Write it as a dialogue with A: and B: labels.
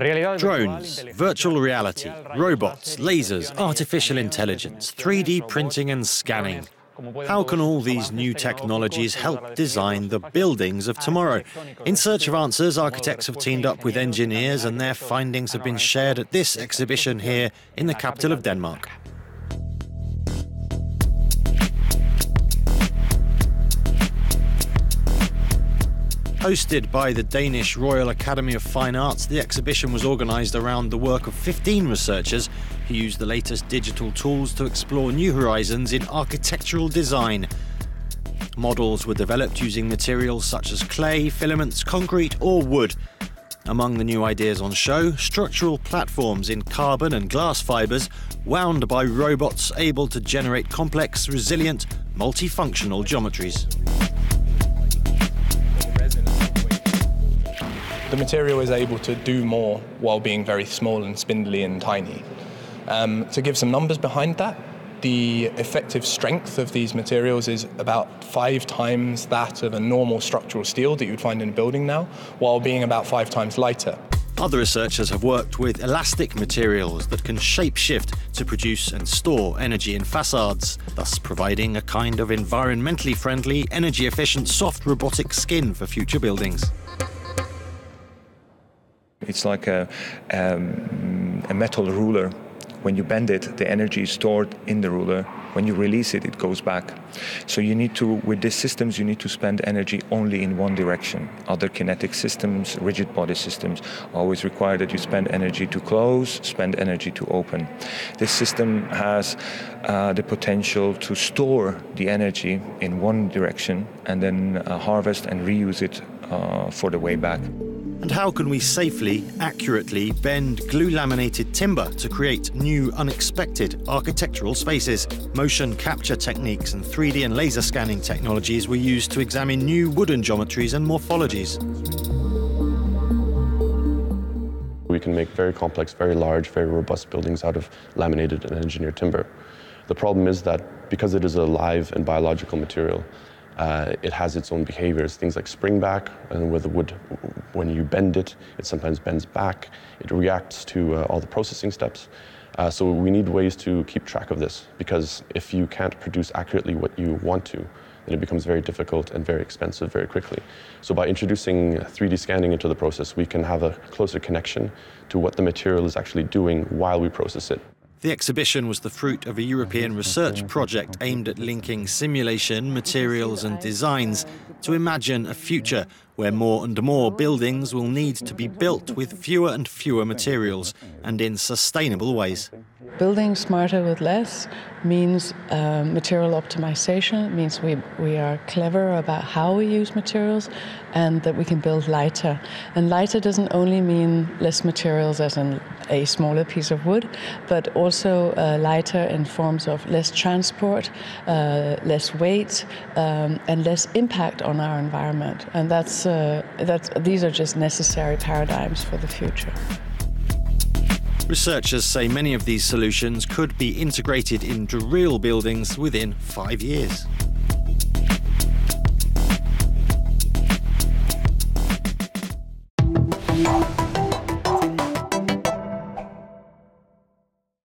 A: Drones, virtual reality, robots, lasers, artificial intelligence, 3D printing and scanning. How can all these new technologies help design the buildings of tomorrow? In search of answers, architects have teamed up with engineers, and their findings have been shared at this exhibition here in the capital of Denmark. Hosted by the Danish Royal Academy of Fine Arts, the exhibition was organised around the work of 15 researchers who used the latest digital tools to explore new horizons in architectural design. Models were developed using materials such as clay, filaments, concrete, or wood. Among the new ideas on show, structural platforms in carbon and glass fibres, wound by robots able to generate complex, resilient, multifunctional geometries.
B: The material is able to do more while being very small and spindly and tiny. Um, to give some numbers behind that, the effective strength of these materials is about five times that of a normal structural steel that you'd find in a building now, while being about five times lighter.
A: Other researchers have worked with elastic materials that can shapeshift to produce and store energy in facades, thus providing a kind of environmentally friendly, energy efficient soft robotic skin for future buildings.
C: It's like a, um, a metal ruler. When you bend it, the energy is stored in the ruler. When you release it, it goes back. So you need to, with these systems, you need to spend energy only in one direction. Other kinetic systems, rigid body systems, always require that you spend energy to close, spend energy to open. This system has uh, the potential to store the energy in one direction and then uh, harvest and reuse it uh, for the way back.
A: And how can we safely, accurately bend glue laminated timber to create new, unexpected architectural spaces? Motion capture techniques and 3D and laser scanning technologies were used to examine new wooden geometries and morphologies.
D: We can make very complex, very large, very robust buildings out of laminated and engineered timber. The problem is that because it is a live and biological material, uh, it has its own behaviors, things like spring back, and where the wood, when you bend it, it sometimes bends back. It reacts to uh, all the processing steps. Uh, so we need ways to keep track of this, because if you can't produce accurately what you want to, then it becomes very difficult and very expensive very quickly. So by introducing 3D scanning into the process, we can have a closer connection to what the material is actually doing while we process it.
A: The exhibition was the fruit of a European research project aimed at linking simulation, materials, and designs to imagine a future where more and more buildings will need to be built with fewer and fewer materials and in sustainable ways.
E: Building smarter with less means uh, material optimization. It means we, we are clever about how we use materials and that we can build lighter. And lighter doesn't only mean less materials as in a smaller piece of wood, but also uh, lighter in forms of less transport, uh, less weight, um, and less impact on our environment. And that's, uh, that's, these are just necessary paradigms for the future.
A: Researchers say many of these solutions could be integrated into real buildings within five years.